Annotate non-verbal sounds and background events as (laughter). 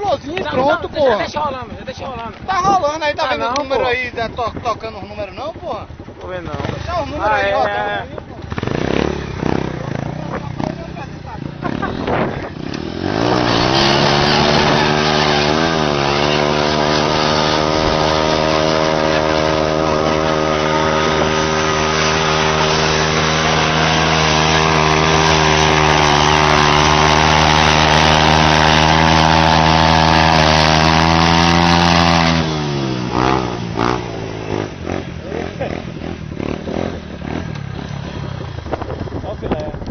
explosivo e pronto, pô. porra. Já deixa rolando, já deixa rolando. Tá rolando aí, tá ah, vendo não, os números porra. aí, tá to, tocando os números não, porra? Tô vendo não. Deixa os números ah, aí, é, ó. É. Tá é. (laughs) Okay. Wiedersehen.